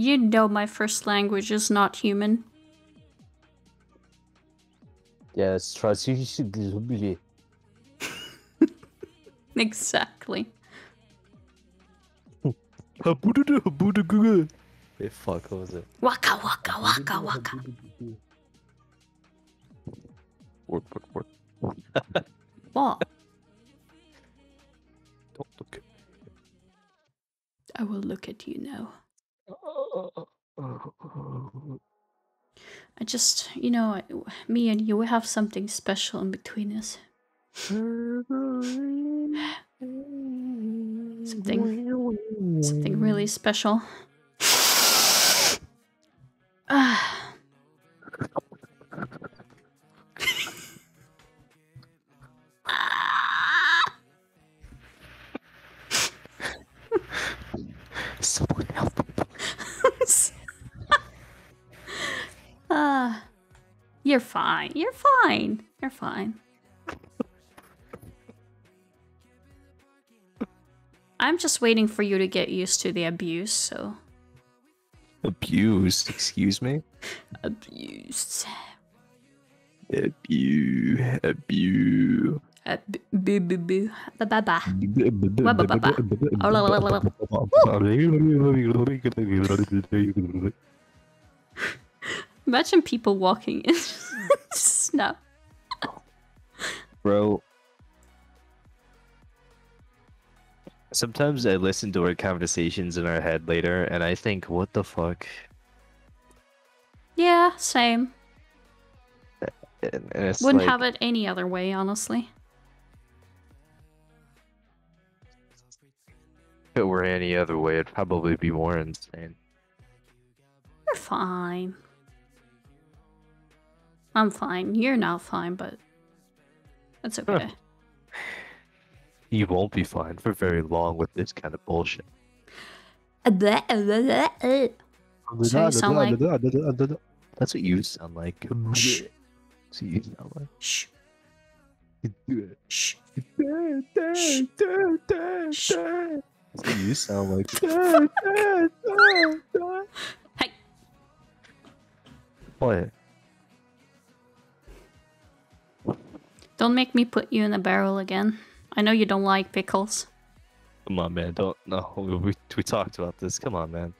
You know my first language is not human. Yes, trust you should be. Exactly. Wait, fuck, what was it? Waka waka waka waka. Work, work, work. What? Don't look at I will look at you now. I just, you know, me and you, we have something special in between us. Something, something really special. Ah. Someone help. You're fine. You're fine. You're fine. I'm just waiting for you to get used to the abuse, so. Abuse, excuse me? Abuse. Abuse, abuse. Boo boo boo. Ba ba ba. Imagine people walking in. Snap. Bro. Sometimes I listen to our conversations in our head later and I think, what the fuck? Yeah, same. And, Wouldn't like, have it any other way, honestly. if it were any other way, it'd probably be more insane. You're fine. I'm fine. You're not fine, but that's okay. You won't be fine for very long with this kind of bullshit. Uh, uh, bleh, bleh, bleh. So you sound like- That's what you sound like. Shh. That's what you sound like. Shh. Shh. Shh. That's what you sound like. Hey. What? Don't make me put you in a barrel again. I know you don't like pickles. Come on, man. Don't. No, we, we talked about this. Come on, man.